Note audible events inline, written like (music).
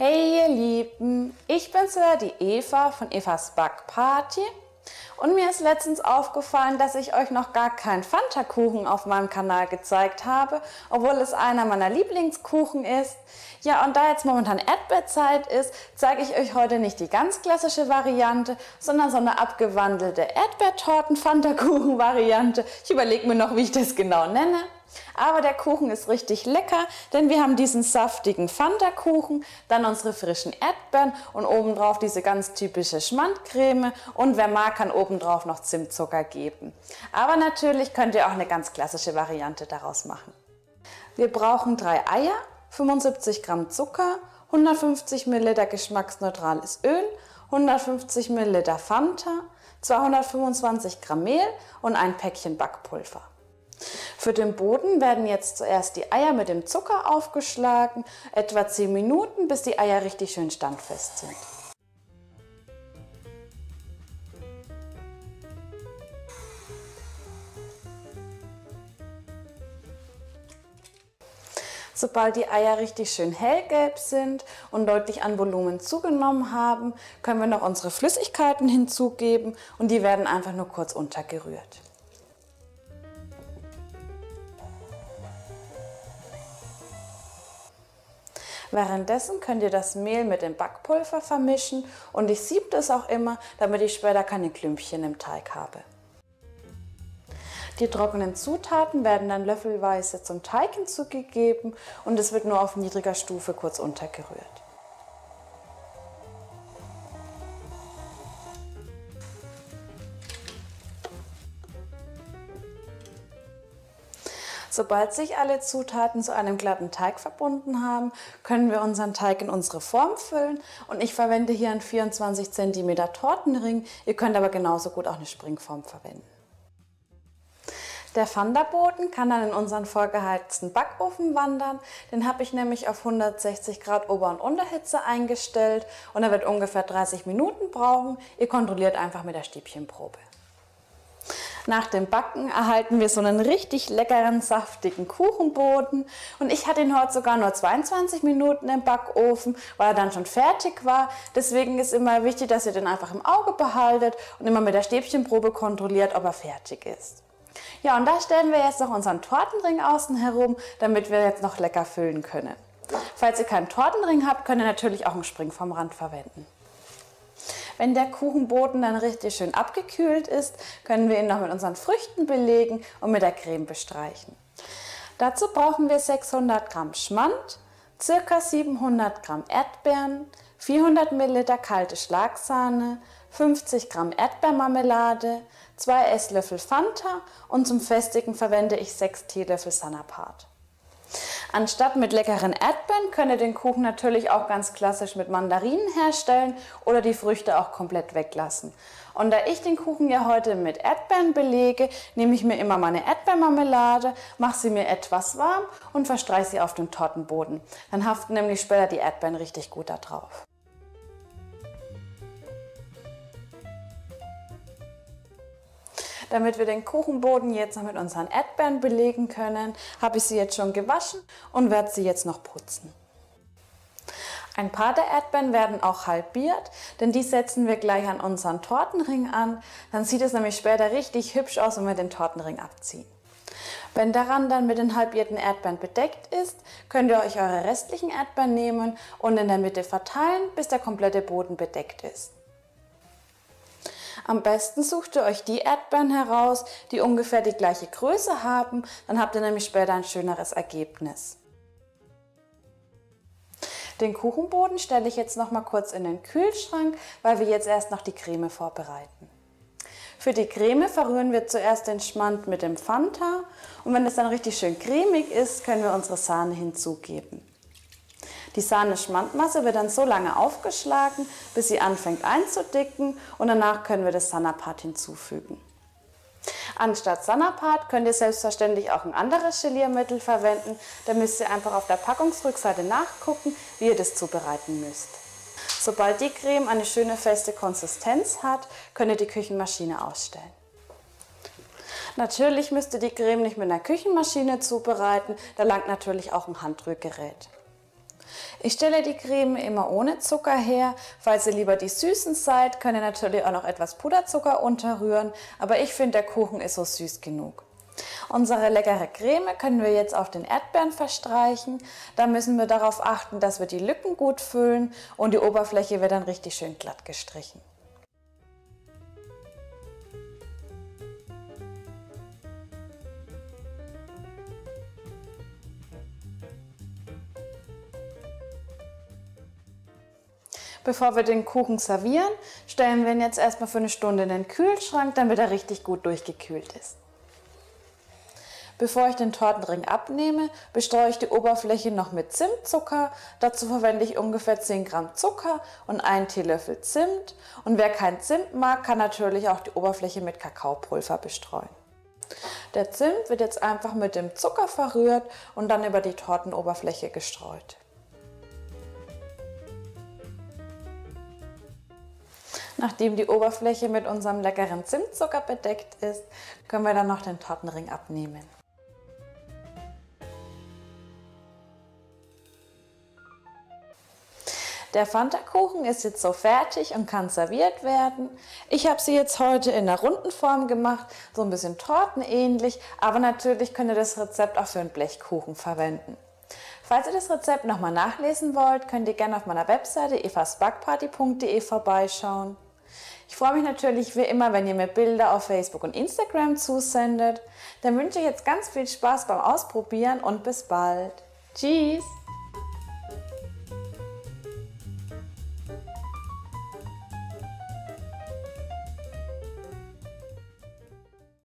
Hey ihr Lieben, ich bin's wieder, die Eva von Evas Backparty. Und mir ist letztens aufgefallen, dass ich euch noch gar keinen Fanta-Kuchen auf meinem Kanal gezeigt habe, obwohl es einer meiner Lieblingskuchen ist. Ja, und da jetzt momentan Erdbeerzeit ist, zeige ich euch heute nicht die ganz klassische Variante, sondern so eine abgewandelte Erdbeertorten-Fanta-Kuchen-Variante. Ich überlege mir noch, wie ich das genau nenne. Aber der Kuchen ist richtig lecker, denn wir haben diesen saftigen Fanta-Kuchen, dann unsere frischen Erdbeeren und obendrauf diese ganz typische Schmandcreme und wer mag, kann obendrauf noch Zimtzucker geben. Aber natürlich könnt ihr auch eine ganz klassische Variante daraus machen. Wir brauchen drei Eier, 75 Gramm Zucker, 150 Milliliter geschmacksneutrales Öl, 150 Milliliter Fanta, 225 Gramm Mehl und ein Päckchen Backpulver. Für den Boden werden jetzt zuerst die Eier mit dem Zucker aufgeschlagen, etwa 10 Minuten, bis die Eier richtig schön standfest sind. Sobald die Eier richtig schön hellgelb sind und deutlich an Volumen zugenommen haben, können wir noch unsere Flüssigkeiten (laughs) hinzugeben und die werden einfach nur kurz untergerührt. Währenddessen könnt ihr das Mehl mit dem Backpulver vermischen und ich siebe das auch immer, damit ich später keine Klümpchen im Teig habe. Die trockenen Zutaten werden dann löffelweise zum Teig hinzugegeben und es wird nur auf niedriger Stufe kurz untergerührt. Sobald sich alle Zutaten zu einem glatten Teig verbunden haben, können wir unseren Teig in unsere Form füllen und ich verwende hier einen 24 cm Tortenring. Ihr könnt aber genauso gut auch eine Springform verwenden. Der Pfanderboden kann dann in unseren vorgeheizten Backofen wandern. Den habe ich nämlich auf 160 Grad Ober- und Unterhitze eingestellt und er wird ungefähr 30 Minuten brauchen. Ihr kontrolliert einfach mit der Stäbchenprobe. Nach dem Backen erhalten wir so einen richtig leckeren, saftigen Kuchenboden. Und ich hatte ihn heute sogar nur 22 Minuten im Backofen, weil er dann schon fertig war. Deswegen ist immer wichtig, dass ihr den einfach im Auge behaltet und immer mit der Stäbchenprobe kontrolliert, ob er fertig ist. Ja, und da stellen wir jetzt noch unseren Tortenring außen herum, damit wir jetzt noch lecker füllen können. Falls ihr keinen Tortenring habt, könnt ihr natürlich auch einen Spring vom Rand verwenden. Wenn der Kuchenboden dann richtig schön abgekühlt ist, können wir ihn noch mit unseren Früchten belegen und mit der Creme bestreichen. Dazu brauchen wir 600 Gramm Schmand, ca. 700 Gramm Erdbeeren, 400 Milliliter kalte Schlagsahne, 50 Gramm Erdbeermarmelade, 2 Esslöffel Fanta und zum Festigen verwende ich 6 Teelöffel Sanapart. Anstatt mit leckeren Erdbeeren könnt ihr den Kuchen natürlich auch ganz klassisch mit Mandarinen herstellen oder die Früchte auch komplett weglassen. Und da ich den Kuchen ja heute mit Erdbeeren belege, nehme ich mir immer meine Erdbeermarmelade, mache sie mir etwas warm und verstreiche sie auf den Tortenboden. Dann haften nämlich später die Erdbeeren richtig gut da drauf. Damit wir den Kuchenboden jetzt noch mit unseren Erdbeeren belegen können, habe ich sie jetzt schon gewaschen und werde sie jetzt noch putzen. Ein paar der Erdbeeren werden auch halbiert, denn die setzen wir gleich an unseren Tortenring an. Dann sieht es nämlich später richtig hübsch aus, wenn wir den Tortenring abziehen. Wenn der Rand dann mit den halbierten Erdbeeren bedeckt ist, könnt ihr euch eure restlichen Erdbeeren nehmen und in der Mitte verteilen, bis der komplette Boden bedeckt ist. Am besten sucht ihr euch die Erdbeeren heraus, die ungefähr die gleiche Größe haben, dann habt ihr nämlich später ein schöneres Ergebnis. Den Kuchenboden stelle ich jetzt noch mal kurz in den Kühlschrank, weil wir jetzt erst noch die Creme vorbereiten. Für die Creme verrühren wir zuerst den Schmand mit dem Fanta und wenn es dann richtig schön cremig ist, können wir unsere Sahne hinzugeben. Die Sahne-Schmandmasse wird dann so lange aufgeschlagen, bis sie anfängt einzudicken und danach können wir das Sanapat hinzufügen. Anstatt Sanapat könnt ihr selbstverständlich auch ein anderes Geliermittel verwenden. Da müsst ihr einfach auf der Packungsrückseite nachgucken, wie ihr das zubereiten müsst. Sobald die Creme eine schöne feste Konsistenz hat, könnt ihr die Küchenmaschine ausstellen. Natürlich müsst ihr die Creme nicht mit einer Küchenmaschine zubereiten, da langt natürlich auch ein Handrührgerät. Ich stelle die Creme immer ohne Zucker her. Falls ihr lieber die Süßen seid, könnt ihr natürlich auch noch etwas Puderzucker unterrühren, aber ich finde, der Kuchen ist so süß genug. Unsere leckere Creme können wir jetzt auf den Erdbeeren verstreichen. Da müssen wir darauf achten, dass wir die Lücken gut füllen und die Oberfläche wird dann richtig schön glatt gestrichen. Bevor wir den Kuchen servieren, stellen wir ihn jetzt erstmal für eine Stunde in den Kühlschrank, damit er richtig gut durchgekühlt ist. Bevor ich den Tortenring abnehme, bestreue ich die Oberfläche noch mit Zimtzucker. Dazu verwende ich ungefähr 10 Gramm Zucker und einen Teelöffel Zimt. Und wer kein Zimt mag, kann natürlich auch die Oberfläche mit Kakaopulver bestreuen. Der Zimt wird jetzt einfach mit dem Zucker verrührt und dann über die Tortenoberfläche gestreut. Nachdem die Oberfläche mit unserem leckeren Zimtzucker bedeckt ist, können wir dann noch den Tortenring abnehmen. Der Fanta-Kuchen ist jetzt so fertig und kann serviert werden. Ich habe sie jetzt heute in einer runden Form gemacht, so ein bisschen tortenähnlich, aber natürlich könnt ihr das Rezept auch für einen Blechkuchen verwenden. Falls ihr das Rezept nochmal nachlesen wollt, könnt ihr gerne auf meiner Webseite evasbackparty.de vorbeischauen. Ich freue mich natürlich wie immer, wenn ihr mir Bilder auf Facebook und Instagram zusendet. Dann wünsche ich jetzt ganz viel Spaß beim Ausprobieren und bis bald. Tschüss!